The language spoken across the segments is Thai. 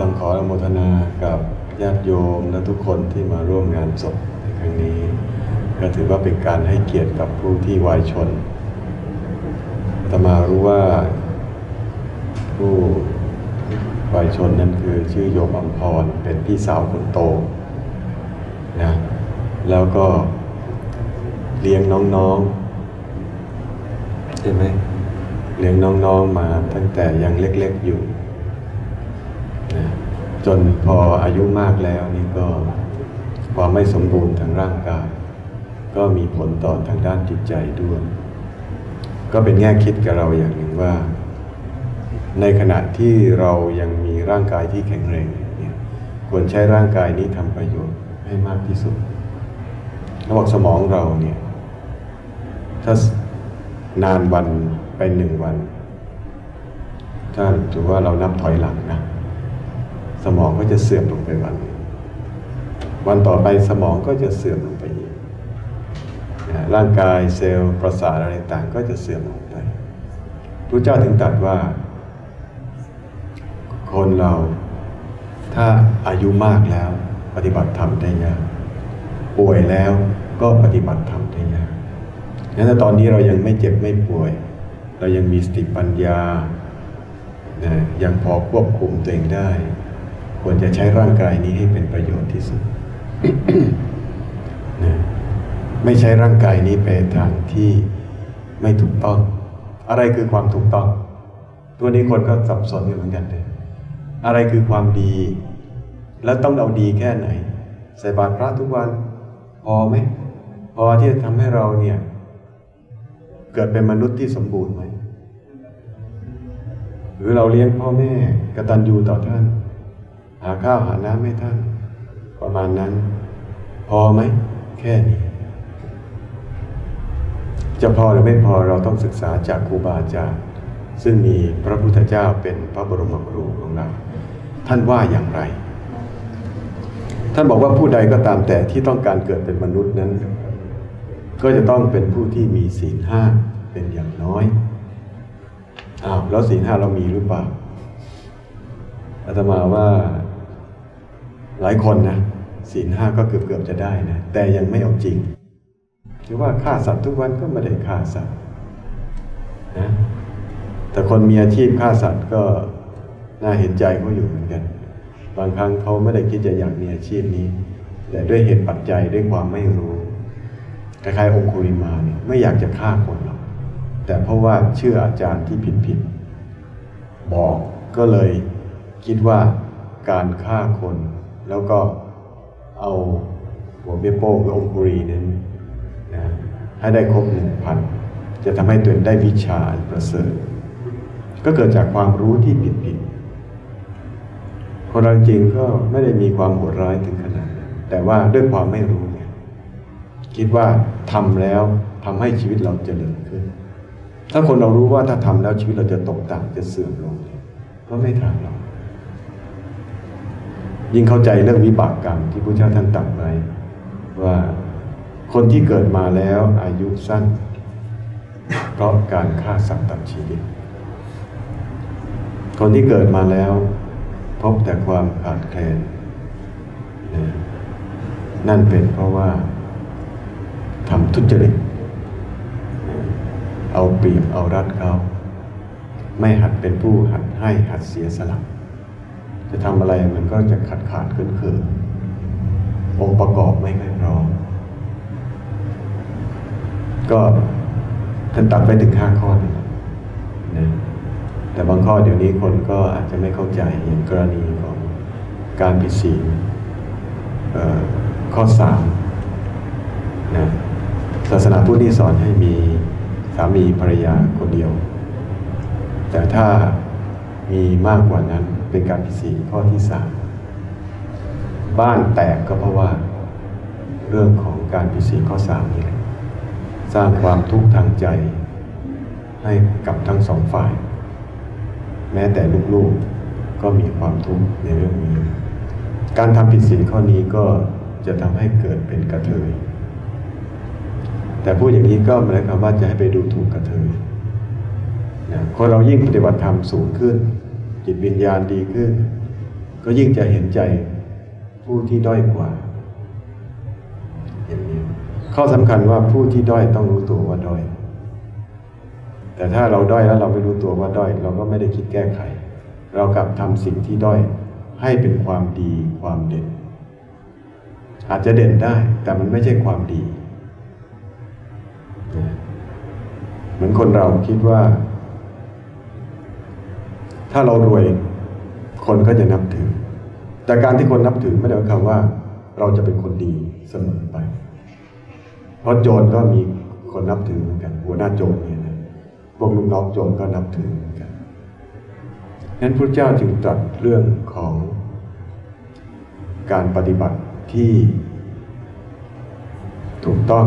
ต้องขออนุโมทนากับญาติโยมและทุกคนที่มาร่วมงานศพในครั้งนี้ ก็ถือว่าเป็นการให้เกียรติกับผู้ที่วายชนตมารู้ว่าผู้วายชนนั้นคือชื่อโยมอัมพรเป็นพี่สาวคนโตนะแล้วก็เลี้ยงน้องๆใช่ไหมเลี้ยงน้องๆมาตั้งแต่ยังเล็กๆอยู่ จนพออายุมากแล้วนี่ก็ความไม่สมบูรณ์ทางร่างกาย ก็มีผลต่อทางด้านจิตใจด้วย ก็เป็นแง่คิดกับเราอย่างหนึ่งว่า ในขณะที่เรายังมีร่างกายที่แข็งแรงเนี่ยควรใช้ร่างกายนี้ทำประโยชน์ให้มากที่สุดระบอกสมองเราเนี่ยถ้านานวันไปหนึ่งวันถ้าถือว่าเรานับถอยหลังนะ สมองก็จะเสื่อมลงไปวันหนึ่งวันต่อไปสมองก็จะเสื่อมลงไปอีกร่างกายเซลล์ประสาทอะไรต่างก็จะเสื่อมลงไปพระเจ้าถึงตรัสว่า คนเราถ้าอายุมากแล้ว ปฏิบัติธรรมได้ยากป่วยแล้วก็ปฏิบัติธรรมได้ยากงั้นตอนนี้เรายังไม่เจ็บไม่ป่วย เรายังมีสติปัญญานะยังพอควบคุมตัวเองได้ ควรจะใช้ร่างกายนี้ให้เป็นประโยชน์ที่สุดนะไม่ใช้ร่างกายนี้ไปทางที่ไม่ถูกต้อง อะไรคือความถูกต้อง ตัวนี้คนก็สับสนอยู่เหมือนกันเลยอะไรคือความดี แล้วต้องเอาดีแค่ไหน ใส่บาตรพระทุกวันพอไหมพอที่จะทำให้เราเนี่ย เกิดเป็นมนุษย์ที่สมบูรณ์ไหมหรือเราเลี้ยงพ่อแม่กตัญญูต่อท่าน หาข้าวหาน้ำให้ท่าน ประมาณนั้น พอไหม แค่นี้ จะพอหรือไม่พอเราต้องศึกษาจากครูบาอาจารย์ซึ่งมีพระพุทธเจ้าเป็นพระบรมครูของเรา ท่านว่าอย่างไร ท่านบอกว่าผู้ใดก็ตามแต่ที่ต้องการเกิดเป็นมนุษย์นั้น ก็จะต้องเป็นผู้ที่มีศีลห้าเป็นอย่างน้อยอ้าวแล้วศีลห้าเรามีหรือเปล่าอาตมาว่า หลายคนนะศีลห้าก็เกือบเกือบจะได้นะแต่ยังไม่เอาจริงคือว่าฆ่าสัตว์ทุกวันก็ไม่ได้ฆ่าสัตว์นะแต่คนมีอาชีพฆ่าสัตว์ก็น่าเห็นใจเขาอยู่เหมือนกัน บางครั้งเขาไม่ได้คิดจะอยากมีอาชีพนี้ แต่ด้วยเหตุปัจจัยด้วยความไม่รู้คล้ายๆองคุริมาเนี่ยไม่อยากจะฆ่าคนหรอกแต่เพราะว่าเชื่ออาจารย์ที่ผิดๆบอกก็เลยคิดว่าการฆ่าคน แล้วก็เอาหัวเบี้ยโป้หรือองคุรีนั้นนะให้ได้ครบหนึ่งพันจะทำให้ตัวเองได้วิชาอันประเสริฐ ก็เกิดจากความรู้ที่ผิดๆคนเราจริงก็ไม่ได้มีความโหดร้ายถึงขนาดนั้นแต่ว่าด้วยความไม่รู้เนี่ยคิดว่าทำแล้วทำให้ชีวิตเราเจริญขึ้น ถ้าคนเรารู้ว่าถ้าทำแล้วชีวิตเราจะตกต่ำจะเสื่อมลงเนี่ยก็ไม่ทำหรอก ยิ่งเข้าใจเรื่องวิบากกรรมที่พระเจ้าท่านตรัสไว้ว่าคนที่เกิดมาแล้วอายุสั้น เพราะการฆ่าสัตว์ตัดชีวิต คนที่เกิดมาแล้ว พบแต่ความขาดแคลน นั่นเป็นเพราะว่าทำทุจริต เอาเปรียบเอารัดเขา ไม่หัดเป็นผู้หัดให้หัดเสียสละ จะทำอะไรมันก็จะขาดขาดเขินเขินองค์ประกอบไม่ค่อยพร้อมก็ท่านตัดไปถึงห้าข้อนี่นะแต่บางข้อเดี๋ยวนี้คนก็อาจจะไม่เข้าใจอย่างกรณีของการผิดศีลข้อสามนะศาสนาพุทธที่สอนให้มีสามีภรรยาคนเดียว แต่ถ้ามีมากกว่านั้น เป็นการผิดศีลข้อที่สามบ้านแตกก็เพราะว่า เรื่องของการผิดศีลข้อสามนี่แหละสร้างความทุกข์ทางใจ ให้กับทั้งสองฝ่าย แม้แต่ลูกๆก็มีความทุกข์ในเรื่องนี้ การทำผิดศีลข้อนี้ก็จะทำให้เกิดเป็นกระเทยแต่พูดอย่างนี้ก็หมายความว่าจะให้ไปดูถูกกระเทยนะคนเรายิ่งปฏิบัติธรรมสูงขึ้น จิตวิญญาณดีขึ้น ก็ยิ่งจะเห็นใจผู้ที่ด้อยกว่าอย่างนี้ข้อสำคัญว่าผู้ที่ด้อยต้องรู้ตัวว่าด้อย แต่ถ้าเราด้อยแล้วเราไม่รู้ตัวว่าด้อย เราก็ไม่ได้คิดแก้ไข เรากลับทำสิ่งที่ด้อยให้เป็นความดีความเด่น อาจจะเด่นได้ แต่มันไม่ใช่ความดี เหมือนคนเราคิดว่า ถ้าเรารวยคนก็จะนับถือ แต่การที่คนนับถือไม่ได้หมายความว่า เราจะเป็นคนดีเสมอไป เพราะโจรก็มีคนนับถือเหมือนกัน หัวหน้าโจรเนี่ยนะพวกลูกน้องโจรก็นับถือเหมือนกันนั้นพระเจ้าจึงตรัสเรื่องของการปฏิบัติที่ถูกต้อง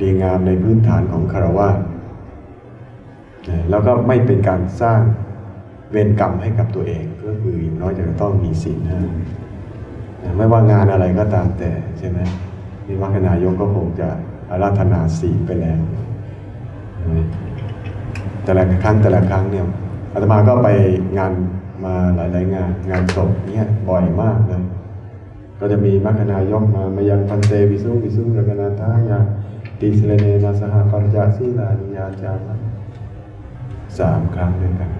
ดีงามในพื้นฐานของคารวะแล้วก็ไม่เป็นการสร้าง เวรกรรมให้กับตัวเองก็คืออย่างน้อยจะต้องมีศีลนะไม่ว่างานอะไรก็ตามแต่ใช่ไหมนี่วัฒนายกก็คงจะอาราธนาศีลไปแล้ว แต่ละครั้งแต่ละครั้งเนี่ยอาตมาก็ไปงานมาหลาย ๆ งาน งานศพเนี่ยบ่อยมากเลยก็จะมีมัคคนายกมามายังพันเตวิสุวิสุรกนาทายาติสเลเนนาสหปัญจศีลานิยาจามะสามครั้งด้วยกัน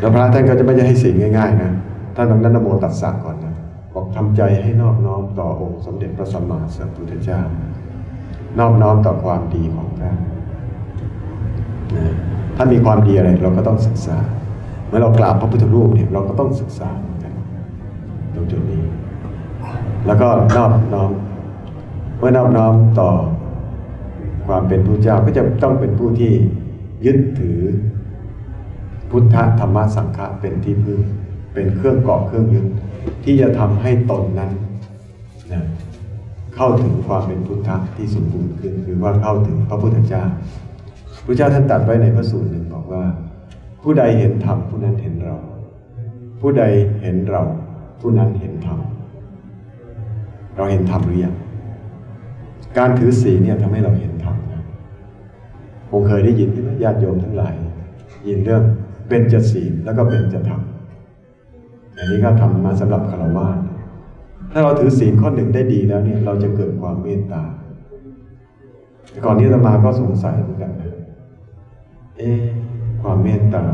แล้วพระท่านก็จะไม่ใช่ให้สิ่งง่ายๆนะท่านต้องนั่นโมตัสสะก่อนนะบอกทำใจให้นอบน้อมต่อองค์สมเด็จพระสัมมาสัมพุทธเจ้านอบน้อมต่อความดีของท่านนะถ้ามีความดีอะไรเราก็ต้องศึกษา เมื่อเรากราบพระพุทธรูปเนี่ยเราก็ต้องศึกษากันตรงจุดนี้ แล้วก็นอบน้อมเมื่อนอบน้อมต่อความเป็นผู้เจ้าก็จะต้องเป็นผู้ที่ยึดถือ พุทธธรรมสังฆะเป็นที่พึ่ง เป็นเครื่องเกาะเครื่องยึดที่จะทำให้ตนนั้นนะเข้าถึงความเป็นพุทธะที่สมบูรณ์ขึ้นคือว่าเข้าถึงพระพุทธเจ้าพระเจ้าท่านตรัสไว้ในพระสูตรหนึ่งบอกว่า ผู้ใดเห็นธรรมผู้นั้นเห็นเรา ผู้ใดเห็นเรา ผู้นั้นเห็นธรรมเราเห็นธรรมหรือยังการถือศีลเนี่ยทำให้เราเห็นธรรมนะคงเคยได้ยินที่ญาติโยมทั้งหลายยินเรื่อง เป็นจศีลแล้วก็เป็นจธรรมอันนี้ก็ทำมาสำหรับคารวะถ้าเราถือศีลข้อหนึ่งได้ดีแล้วเนี่ยเราจะเกิดความเมตตาก่อนนี้ธรรมาก็สงสัยเหมือนกันนะเอ๊ความเมตตา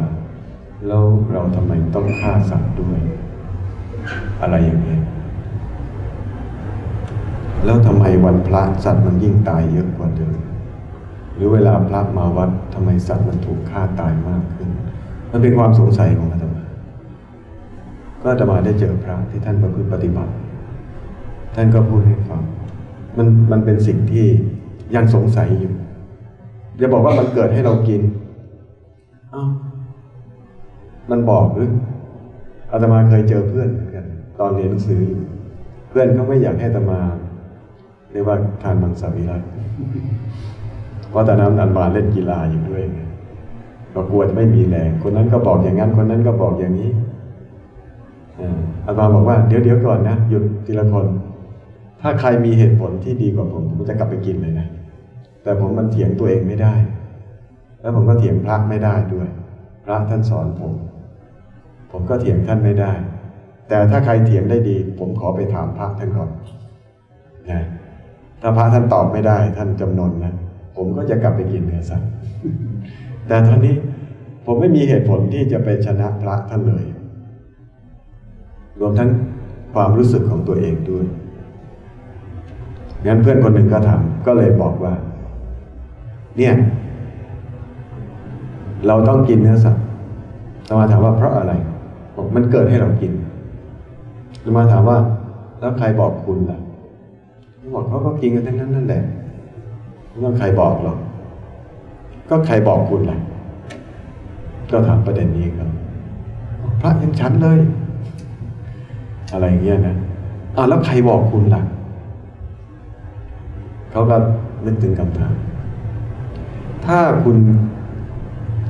แล้วเราทำไมต้องฆ่าสัตว์ด้วย อะไรอย่างนี้ยแล้วทำไมวันพระสัตว์มันยิ่งตายเยอะกว่าเดิมหรือเวลาพระมาวัดทำไมสัตว์มันถูกฆ่าตายมาก มันเป็นความสงสัยของอาตมาก็อาตมาได้เจอพระที่ท่านประพฤติปฏิบัติ ท่านก็พูดให้ฟังมันมันเป็นสิ่งที่ยังสงสัยอยู่อย่าบอกว่ามันเกิดให้เรากินอ้าวมันบอกหรืออาตมาเคยเจอเพื่อนเหมือนกัน ตอนเรียนหนังสือ เพื่อนก็ไม่อยากให้อาตมาเรียกว่าทานมังสวิรัตเพราะตอนนั้นอันมาเล่นกีฬาอยู่ด้วยไง ก็กลัวจะไม่มีแรงคนนั้นก็บอกอย่างนั้น คนนั้นก็บอกอย่างนี้อาตมาบอกว่าเดี๋ยวเดี๋ยวก่อนนะหยุดทีละคน ถ้าใครมีเหตุผลที่ดีกว่าผมผมจะกลับไปกินเลยนะแต่ผมมันเถียงตัวเองไม่ได้ แล้วผมก็เถียงพระไม่ได้ด้วย พระท่านสอนผม ผมก็เถียงท่านไม่ได้ แต่ถ้าใครเถียงได้ดี ผมขอไปถามพระท่านก่อนนะถ้าพระท่านตอบไม่ได้ ท่านจำนนนะผมก็จะกลับไปกินเนื้อสัตว์ แต่ตอนนี้ผมไม่มีเหตุผลที่จะไปชนะพระท่านเลย รวมทั้งความรู้สึกของตัวเองด้วยงั้นเพื่อนคนหนึ่งก็ถามก็เลยบอกว่า เนี่ย เราต้องกินเนื้อสัตว์ตมาถามว่าเพราะอะไรบอกมันเกิดให้เรากินตมาถามว่า แล้วใครบอกคุณล่ะบอกเขาก็กินกันทั้งนั้นนั่นแหละไม่ต้องใครบอกหรอก ก็ใครบอกคุณล่ะ ก็ถามประเด็นนี้ครับ พระยังฉันเลย อะไรเงี้ยนะอ่าแล้วใครบอกคุณล่ะ เขาก็นึกถึงคำถาม ถ้าคุณ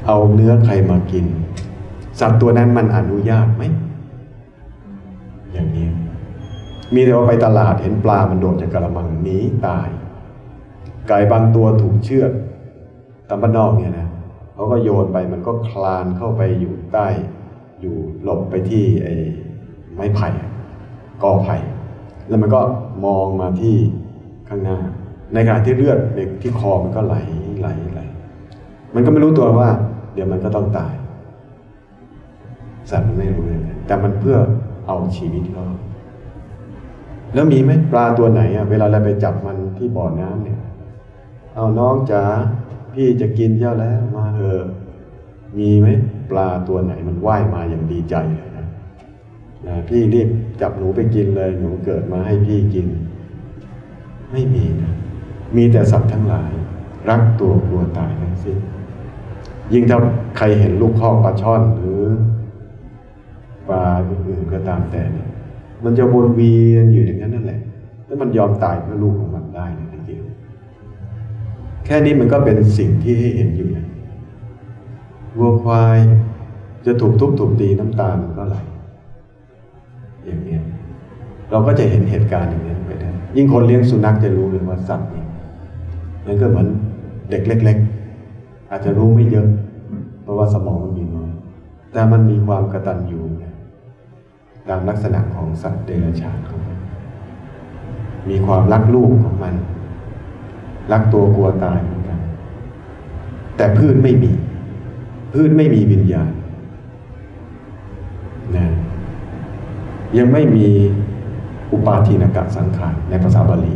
เอาเนื้อใครมากิน สัตว์ตัวนั้นมันอนุญาตไหม อย่างนี้ มีแต่ว่าไปตลาดเห็นปลามันโดดจากกระมังหนีตาย ไก่บางตัวถูกเชือด ตามบ้านนอกเนี่ยนะเขาก็โยนไปมันก็คลานเข้าไปอยู่ใต้ อยู่หลบไปที่ไอ้ไม้ไผ่กอไผ่แล้วมันก็มองมาที่ข้างหน้า ในขณะที่เลือดในที่คอมันก็ไหลไหลไหลมันก็ไม่รู้ตัวว่า เดี๋ยวมันก็ต้องตาย สัตว์มันไม่รู้เลยแต่มันเพื่อเอาชีวิตรอดแล้วมีไหมปลาตัวไหนอะเวลาเราไปจับมันที่บ่อน้ำเนี่ย เอาน้องจ๋า พี่จะกินเจ้าแล้วมาเถอมีไหมปลาตัวไหนมันว่ายมาอย่างดีใจเลยนะนะพี่รีบจับหนูไปกินเลย หนูเกิดมาให้พี่กิน ไม่มีนะมีแต่สัตว์ทั้งหลาย รักตัวกลัวตายทั้งสิ้นยิ่งถ้าใครเห็นลูกคอกปลาช่อนหรือปลาอื่นๆก็ตามแต่เนี่ยมันจะวนเวียนอยู่อย่างนั้นนั่นแหละแล้วมันยอมตายเพื่อลูกของ แค่นี้มันก็เป็นสิ่งที่ให้เห็นอยู่นะวัวควายจะถูกทุบถูกตีน้ำตามันก็ไหลอย่างเนี้ยเราก็จะเห็นเหตุการณ์อย่างนี้ไปได้ยิ่งคนเลี้ยงสุนัขจะรู้เลยว่าสัตว์นี่มันก็เหมือนเด็กเล็ก ๆ อาจจะรู้ไม่เยอะ เพราะว่าสมองมันมีน้อยแต่มันมีความกระตันอยูนะตามลักษณะของสัตว์เดรัจฉานของมันมีความรักลูกของมัน รักตัวกลัวตายเหมือนกัน แต่พืชไม่มี พืชไม่มีวิญญาณนะยังไม่มีอุปาทินกะสังขารในภาษาบาลี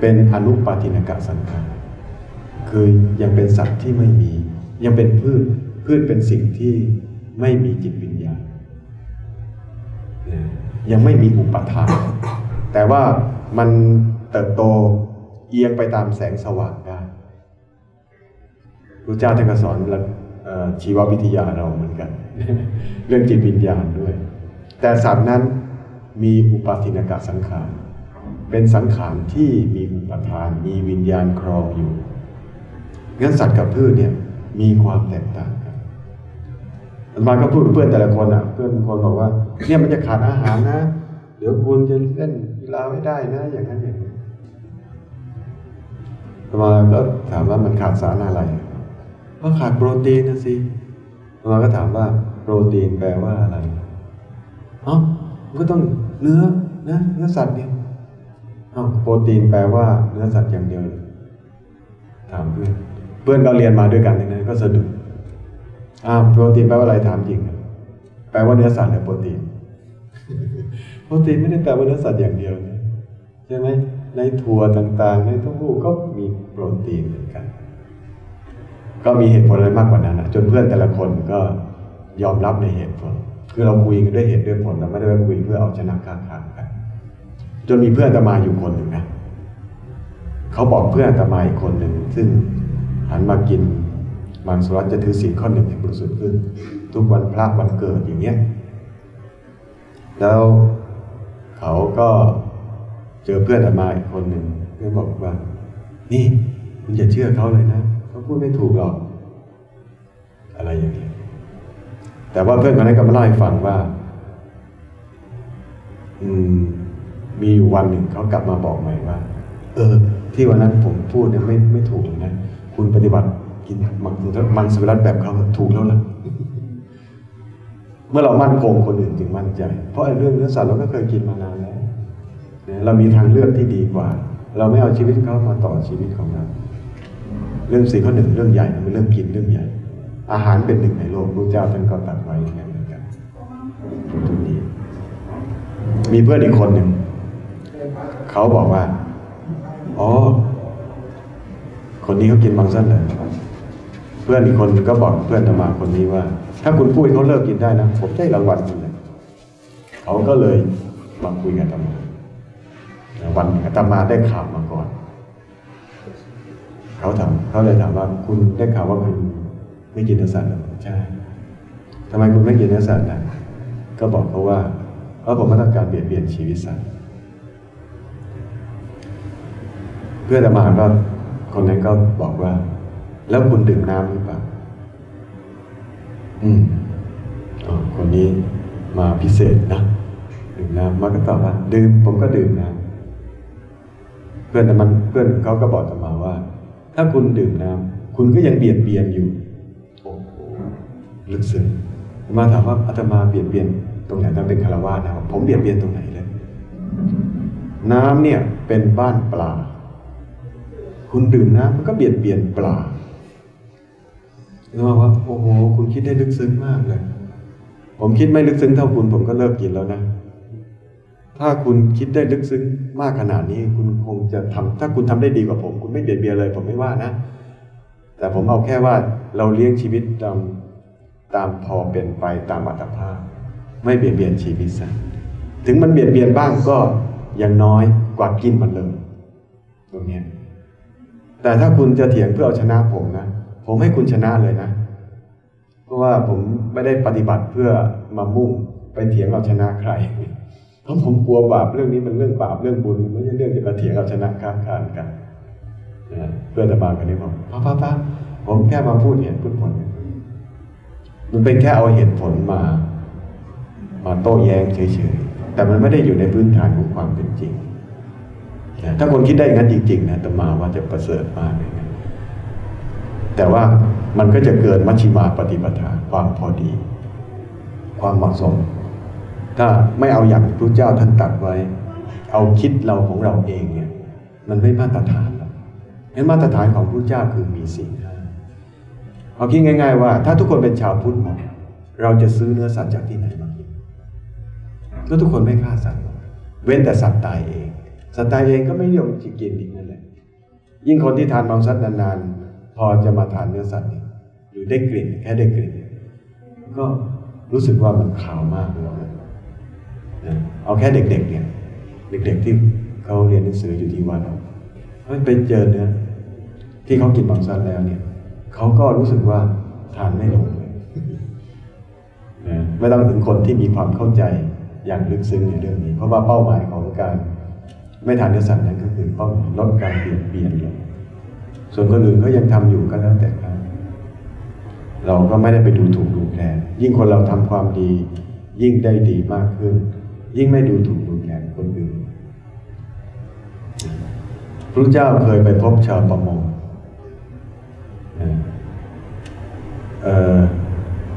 เป็นอนุปาทินกะสังขารคือยังเป็นสัตว์ที่ไม่มี ยังเป็นพืชพืชเป็นสิ่งที่ไม่มีจิตวิญญาณนะยังไม่มีอุปทานแต่ว่ามันเติบโต เอียงไปตามแสงสว่างได้พระเจ้าท่านก็สอนชีววิทยาเราเหมือนกัน เรื่องจิตวิญญาณด้วย แต่สัตว์นั้นมีอุปาทินกะสังขาร เป็นสังขารที่มีอุปทานมีวิญญาณครองอยู่งั้นสัตว์กับพืชเนี่ยมีความแตกต่างกันมาก็พูดกับเพื่อนแต่ละคนอะ เพื่อนคนบอกว่า เนี่ยมันจะขาดอาหารนะ เดี๋ยวคุณจะเล่นกีฬาไม่ได้นะ อย่างนั้นอย่าง มาก็ถามว่ามันขาดสารอะไร ก็ขาดโปรตีนนะสิมาก็ถามว่าโปรตีนแปลว่าอะไรอ๋อมันก็ต้องเนื้อนะเนื้อสัตว์เนี่ยอ๋อโปรตีนแปลว่าเนื้อสัตว์อย่างเดียวถามเพื่อนเพื่อนก็เรียนมาด้วยกันอย่างนั้นก็สะดุดอ้าวโปรตีนแปลว่าอะไรถามจริงแปลว่าเนื้อสัตว์หรือโปรตีนโปรตีนไม่ได้แปลว่าเนื้อสัตว์อย่างเดียวนะใช่ไหม ในถั่วต่างๆ ในเต้าหู้ก็มีโปรตีนเหมือนกัน ก็มีเหตุผลอะไรมากกว่านั้นนะจนเพื่อนแต่ละคนก็ยอมรับในเหตุผล คือเราคุยกันด้วยเหตุด้วยผลเราไม่ได้ไปคุยเพื่อเอาชนะข้างขกัน จนมีเพื่อนตมาอยู่คนหนึ่งนะเขาบอกเพื่อนตมาอีกคนหนึ่งซึ่งหันมากินมังสวิรัตจะถือศีลข้อหนึ่งให้บริสุทธิ์ขึ้น ทุกวันพระวันเกิดอย่างเงี้ยแล้วเขาก็ เจอเพื่อนอามาอีกคนหนึ่งเพื่อนบอกว่า นี่คุณอย่าเชื่อเขาเลยนะเขาพูดไม่ถูกหรอก อะไรอย่างนี้แต่ว่าเพื่อนคนนั้นก็มาเล่าให้ฟังว่า อืม มีอยู่วันหนึ่งเขากลับมาบอกใหม่ว่า เออ ที่วันนั้นผมพูดเนี่ยไม่ไม่ถูกนะคุณปฏิบัติกินมังมังสวิรัตแบบเขาถูกแล้วล่ะเมื่อเรามั่นคงคนอื่นจึงมั่นใจ เพราะไอ้เรื่องเนื้อสัตว์เราก็เคยกินมานานแล้ว เรามีทางเลือกที่ดีกว่า เราไม่เอาชีวิตเขามาต่อชีวิตของเรา เรื่องสิ่งข้อหนึ่งเรื่องใหญ่เป็นเรื่องกินเรื่องใหญ่ อาหารเป็นหนึ่งในโลกพระเจ้าท่านก็ตรัสไว้อย่างนั้นเหมือนกันตรงนี้มีเพื่อนอีกคนหนึ่งเขาบอกว่า อ๋อ คนนี้เขากินมังสันเลยเพื่อนอีกคนก็บอกเพื่อนธรรมาคนนี้ว่า ถ้าคุณพูดเขาเลิกกินได้นะ ผมได้รางวัลคุณเลยเขาก็เลยมาคุยกับธรรมา วันอาตมาได้ข่าวมาก่อน เขาถามเขาเลยถามว่าคุณได้ข่าวว่าคุณไม่กินเนื้อสัตว์หรอใช่ทำไมคุณไม่กินเนื้อสัตว์นะก็บอกเขาว่าเพราะผมไม่ต้องการเบียดเบียนชีวิตสัตว์เพื่อนอาตมาก็คนนั้นก็บอกว่า แล้วคุณดื่มน้ำหรือเปล่าอืมอ๋อคนนี้มาพิเศษนะดื่มน้ำมาก็ตอบว่าดื่มผมก็ดื่มน้ำ เพื่อนแต่มันเพื่อนเขาก็บอกมาว่า ถ้าคุณดื่มน้ำคุณก็ยังเบียดเบียนอยู่โอ้โหลึกซึ้งมาถามว่าอาตมาเบียดเบียนตรงไหนท่นเป็นคารวะนะผมเบียดเบียนตรงไหนเลย น้ำเนี่ยเป็นบ้านปลา คุณดื่มน้ำมันก็เบียดเบียนปลาแล้วมาว่าโอ้โห คุณคิดได้ลึกซึ้งมากเลย ผมคิดไม่ลึกซึ้งเท่าคุณ ผมก็เลิกกินแล้วนะ ถ้าคุณคิดได้ลึกซึ้งมากขนาดนี้ คุณคงจะทำถ้าคุณทำได้ดีกว่าผม คุณไม่เบียดเบียนเลย ผมไม่ว่านะ แต่ผมเอาแค่ว่าเราเลี้ยงชีวิตตามตามพอเป็นไปตามอัตภาพ ไม่เบียดเบียนชีวิตสัตว์ถึงมันเบียดเบียนบ้างก็ยังน้อยกว่ากินมันเลยตรงนี้แต่ถ้าคุณจะเถียงเพื่อเอาชนะผมนะ ผมให้คุณชนะเลยนะ เพราะว่าผมไม่ได้ปฏิบัติเพื่อมามุ่งไปเถียงเอาชนะใคร เพราะผมกลัวบาปเรื่องนี้มันเรื่องบาปเรื่องบุญไม่ใช่เรื่องจะมาเถียงเอาชนะค้าขานกันนะเพื่อนตบากันนี้บอกป้าป้าป้าผมแค่มาพูดเหตุพูดผล มันเป็นแค่เอาเหตุผลมา มาโต้แย้งเฉยๆแต่มันไม่ได้อยู่ในพื้นฐานของความเป็นจริงถ้าคนคิดได้งั้นจริง ๆ นะตมาว่าจะประเสริฐมากเลยนะแต่ว่ามันก็จะเกิดมัชฌิมาปฏิปทาความพอดี ความเหมาะสม ถ้าไม่เอาอย่างพระเจ้าท่านตัดไว้ เอาคิดเราของเราเองเนี่ยมันไม่มาตรฐานหรอกงั้นมาตรฐานของพระเจ้าคือมีสิ่งห้าเอาคิดง่าย ๆ ว่า ถ้าทุกคนเป็นชาวพุทธหมดเราจะซื้อเนื้อสัตว์จากที่ไหนมากินก็ทุกคนไม่ฆ่าสัตว์เว้นแต่สัตว์ตายเอง สัตว์ตายเองก็ไม่ยอมจะกินอีกนั่นแหละยิ่งคนที่ทานมังสัตว์นานๆ พอจะมาทานเนื้อสัตว์หรือได้กลิ่นแค่ได้กลิ่นก็รู้สึกว่ามันขาวมากเลย เอาแค่เด็กๆเนี่ยเด็กๆที่เขาเรียนหนังสืออยู่ที่วัดเขาไปเจอเนื้อที่เขากินมังสัตว์แล้วเนี่ยเขาก็รู้สึกว่าทานไม่ลงเลยไม่ต้องถึงคนที่มีความเข้าใจอย่างลึกซึ้งในเรื่องนี้ เพราะว่าเป้าหมายของการไม่ทานเนื้อสัตว์นั้นก็คือต้องลดการเปลี่ยนเปลี่ยนลงส่วนคนอื่นก็ยังทำอยู่ก็แล้วแต่เขาเราก็ไม่ได้ไปดูถูกดูแคลนยิ่งคนเราทำความดี ยิ่งได้ดีมากขึ้น ยิ่งไม่ดูถูกดูแคลนคนอื่นพระเจ้าเคยไปพบชาวประมง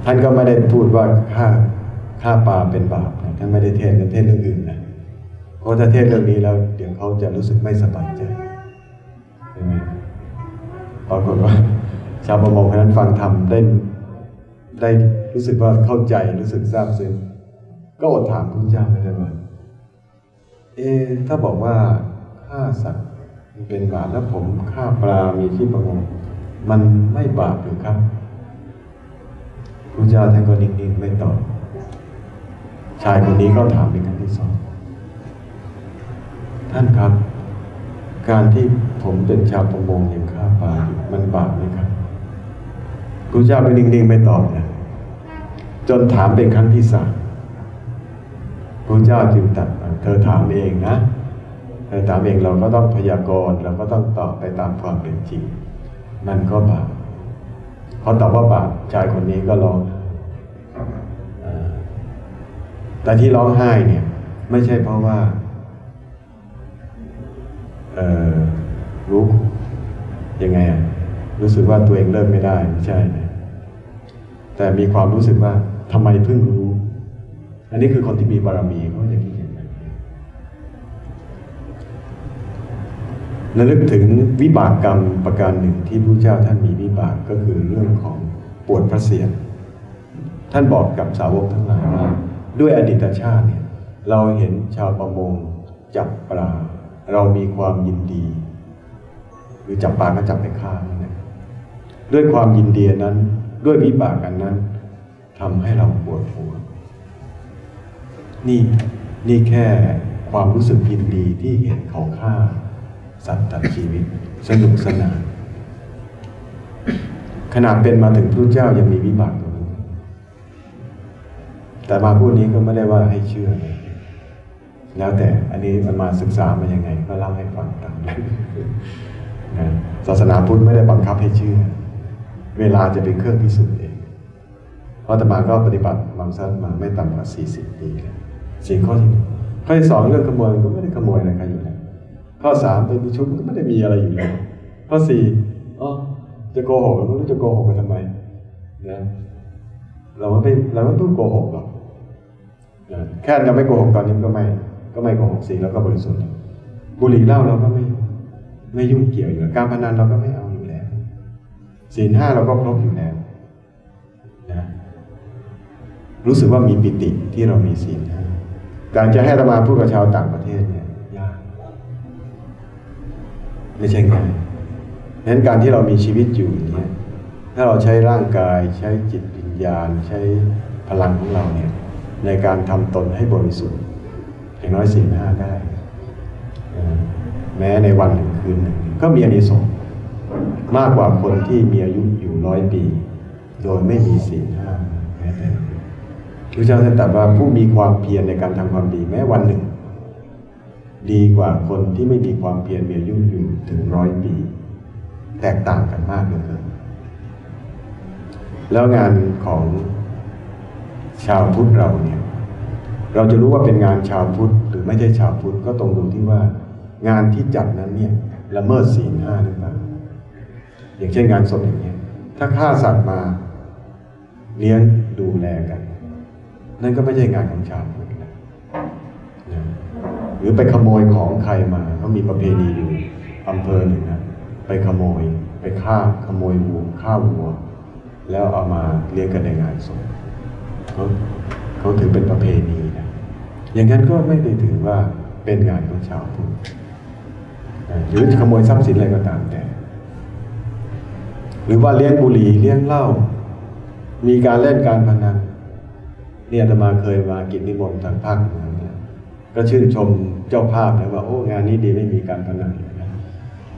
ท่านก็ไม่ได้พูดว่าฆ่าฆ่าปลาเป็นบาปท่านไม่ได้เทศน์เทศเรื่องอื่นนะเพราะถ้าเทศเรื่องนี้แล้วเดี๋ยวเขาจะรู้สึกไม่สบายใจใช่ไหมปรากฏว่า ชาวประมงคนนั้นฟังธรรมได้ได้รู้สึกว่าเข้าใจรู้สึกซาบซึ้ง ก็อดถามพระเจ้าไม่ได้ว่าเอ ถ้าบอกว่าฆ่าสัตว์มันเป็นบาปแล้วผมฆ่าปลา มีที่ประมงมันไม่บาปหรือครับพระเจ้าท่านก็นิ่งๆไม่ตอบชายคนนี้ก็ถามเป็นครั้งที่สองท่านครับ การที่ผมเป็นชาวประมงยังฆ่าปลามันบาปไหมครับพระเจ้าไปนิ่งๆไม่ตอบนะจนถามเป็นครั้งที่สาม พระเจ้าจึงตัดเธอถามเองนะเธอถามเองเราก็ต้องพยากรณ์เราก็ต้องตอบไปตามความเป็นจริง มันก็บาปพอตอบว่าบาปชายคนนี้ก็ร้องแต่ที่ร้องไห้เนี่ย ไม่ใช่เพราะว่าเออรู้ยังไงอะรู้สึกว่าตัวเองเลิกไม่ได้ไม่ใช่นะแต่มีความรู้สึกว่าทำไมเพิ่งรู้ อันนี้คือคนที่มีบารมีเขาอย่างนี้เห็นไหมระลึกถึงวิบากกรรมประการหนึ่งที่พระเจ้าท่านมีวิบากก็คือเรื่องของปวดพระเศียรท่านบอกกับสาวกทั้งหลายว่าด้วยอดีตชาติเนี่ยเราเห็นชาวประมงจับปลา เรามีความยินดีหรือจับปลาก็จับไปฆ่านั่นแหละด้วยความยินดีนั้น ด้วยวิบากอันนั้นทำให้เราปวดหัว นี่นี่แค่ความรู้สึกยินดีที่เห็นเขาฆ่า สัตว์ตัดชีวิต สนุกสนานขนาดเป็นมาถึงพระเจ้ายังมีวิบากตรงนี้แต่มาพูดนี้ก็ไม่ได้ว่าให้เชื่อ แล้วแต่อันนี้มันมาศึกษามายังไง ก็เล่าให้ฟังตามนะศาสนาพุทธไม่ได้บังคับให้เชื่อ เวลาจะเป็นเครื่องพิสูจน์เอง เพราะตมาก็ปฏิบัติมังสันมาไม่ต่ำกว่าสี่สิบปีแล้ว สี่ข้อที่ข้อที่สองเรื่องขโมยก็ไม่ได้ขโมยอะไรใครอยู่แล้วข้อสามเป็นชุดก็ไม่ได้มีอะไรอยู่แล้วข้อสี่อ๋อจะโกหกเราไม่รู้จะโกหกไปทำไมนะเราไม่เราไม่ต้องโกหกหรอกแค่เราไม่โกหกตอนนี้ก็ไม่ ก็ไม่โกหกสีแล้วก็บริสุทธิ์บุหรี่เหล้าเราก็ไม่ไม่ยุ่งเกี่ยวอยู่แล้วการพนันเราก็ไม่เอาอยู่แล้วศีลห้าเราก็ครบอยู่แล้วนะรู้สึกว่ามีปิติที่เรามีศีลห้า การจะให้เรามาพูดกับชาวต่างประเทศเนี่ยยากไม่ใช่ง่ายดังนั้นการที่เรามีชีวิตอยู่อย่างเนี่ยถ้าเราใช้ร่างกายใช้จิตวิญญาณ ใช้พลังของเราเนี่ยในการทำตนให้บริสุทธิ์อย่างน้อยสี่ห้าได้ แม้ในวันหนึ่งคืนหนึ่งก็มีอานิสงส์มากกว่าคนที่มีอายุอยู่ร้อยปี โดยไม่มีศีลห้า พระเจ้าท่านตรัสว่าผู้มีความเพียรในการทำความดีแม้วันหนึ่ง ดีกว่าคนที่ไม่มีความเพียรมีอายุอยู่ถึงร้อยปี แตกต่างกันมากเลยแล้วงานของชาวพุทธเราเนี่ยเราจะรู้ว่าเป็นงานชาวพุทธหรือไม่ใช่ชาวพุทธก็ตรงดูที่ว่า งานที่จัดนั้นเนี่ยละเมิดศีลห้าหรือเปล่าอย่างเช่นงานศพอย่างเงี้ยถ้าฆ่าสัตว์มาเลี้ยงดูแลกัน นั่นก็ไม่ใช่งานของชาวพุทธนะหรือไปขโมยของใครมาเขามีประเพณีอยู่อำเภอหนึ่งนะไปขโมย ไปฆ่าขโมยวัวฆ่าวัว แล้วเอามาเลี้ยงกันในงานศพเขาเขาถือเป็นประเพณีนะอย่างนั้นก็ไม่ได้ถือว่าเป็นงานของชาวพุทธหรือขโมยทรัพย์สินอะไรก็ตามแต่ หรือว่าเลี้ยงบุหรี่เลี้ยงเหล้ามีการเล่นการพนัน นี่ยอาตมาเคยมากินนิมนต์ทางภาคเหนือเนี่ยก็ชื่นชมเจ้าภาพนะว่าโอ้งานนี้ดีไม่มีการพนันนะ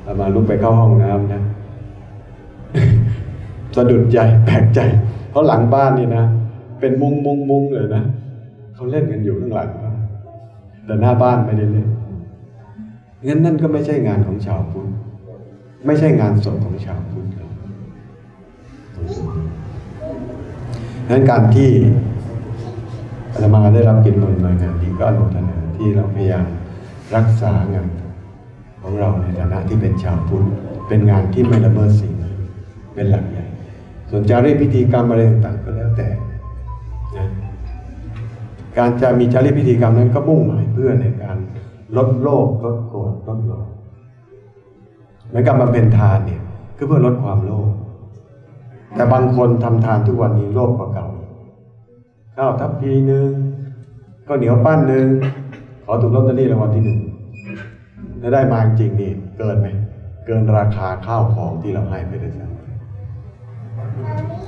อาตมาลุกไปเข้าห้องน้ำนะสะดุดใจแปลกใจ เพราะหลังบ้านนี่นะเป็นมุงมุงมุงเลยนะเขาเล่นกันอยู่ข้างหลังแต่หน้าบ้านไม่ได้เล่นงั้นนั่นก็ไม่ใช่งานของชาวพุทธไม่ใช่งานศพของชาวพุทธงั้นการที่ อาตมาได้รับกินนหนมางานนี้ก็อนุทนาที่เราพยายามรักษางานของเราในฐานะที่เป็นชาวพุทธเป็นงานที่ไม่ละเมิดสิ่งเป็นหลักใหญ่ ส่วนจารีตพิธีกรรมอะไรต่างๆก็แล้วแต่นะการจะมีจารีตพิธีกรรมนั้นก็มุ่งหมายเพื่อในการลดโลภลดโกรธลดหลงเหมือนกับมาเป็นทานเนี่ยก็เพื่อลดความโลภแต่บางคนทำทานทุกวันนี้โลภกว่าเก่า ข้าวทัพพีหนึ่งข้าวเหนียวปั้นหนึ่งขอถูกลอตเตอรี่รางวัลที่หนึ่งถ้าได้มาจริงนี่เกินไหมเกินราคาข้าวของที่เราให้ไปด้วยซ้ำ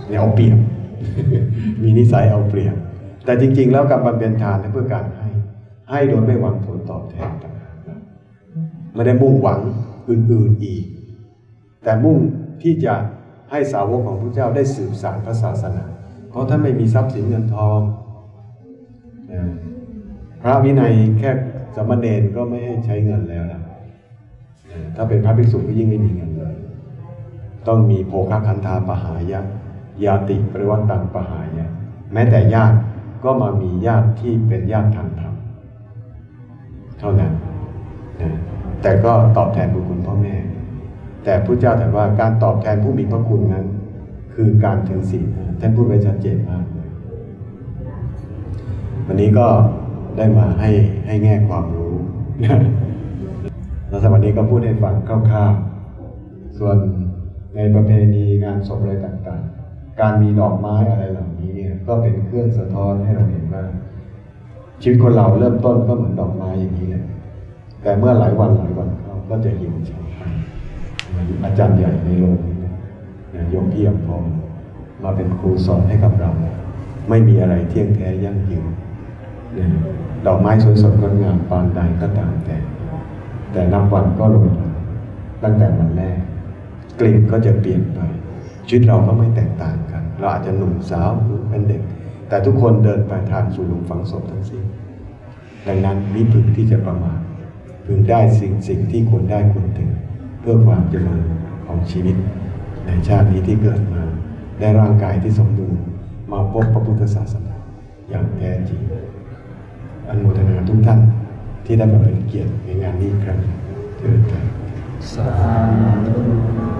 เนี่ยเอาเปรียบมีนิสัยเอาเปรียบ แต่จริง ๆ แล้วการบำเพ็ญทานเพื่อการให้ ให้โดยไม่หวังผลตอบแทนต่างหากไม่ได้มุ่งหวังอื่นๆอีก แต่มุ่งที่จะให้สาวกของพระเจ้าได้สืบสานพระศาสนา ราะท่านไม่มีทรัพย์สินเงินทองพระวินัยแค่สมณเณรก็ไม่ให้ใช้เงินแล้วนะถ้าเป็นพระภิกษุก็ยิ่งไม่มีเงินเลย ต้องมีโภคคันธาปหายะยาติปริวัตังปหายะแม้แต่ญาติก็มามีญาติที่เป็นญาติทางธรรมเท่านั้นนะแต่ก็ตอบแทนบุญคุณพ่อแม่ แต่พระเจ้าแต่ว่าการตอบแทนผู้มีพระคุณนั้น คือการถือศีล ท่านพูดไว้ชัดเจนมากเลยวันนี้ก็ได้มาให้ให้แง่ความรู้ แล้วสวันนี้ก็พูดให้ฟังคร่าวๆ ส่วนในประเพณีงานศพอะไรต่างๆ การมีดอกไม้อะไรเหล่านี้เนี่ยก็เป็นเครื่องสะท้อนให้เราเห็นว่าชีวิตคนเราเริ่มต้นก็เหมือนดอกไม้อย่างนี้แหละ แต่เมื่อหลายวันหลายวันเขาก็จะเหี่ยวเฉาไปเหมือนอาจารย์ใหญ่ในโลกนี้นะยมพี่ยมพร มาเป็นครูสอนให้กับเรา ไม่มีอะไรเที่ยงแท้ยั่งยืนนะดอกไม้สวยสดงดงามปานใดก็ตามแต่ แต่นับวันก็ลงตั้งแต่วันแรก กลิ่นก็จะเปลี่ยนไป ชีวิตเราก็ไม่แตกต่างกัน เราอาจจะหนุ่มสาวหรือเป็นเด็ก แต่ทุกคนเดินไปทางสู่หลุมฝังศพทั้งสิ้นดังนั้นมิพึงที่จะประมาทพึงได้สิ่งสิ่งที่ควรได้ควรถึง เพื่อความเจริญของชีวิตในชาตินี้ที่เกิดมา ได้ร่างกายที่สมบูรณ์มาพบพระพุทธศาสนาอย่างแท้จริงอนุโมทนาทุกท่านที่ได้มาเป็นเกียรติในงานนี้ครั้งเถิดสาธุ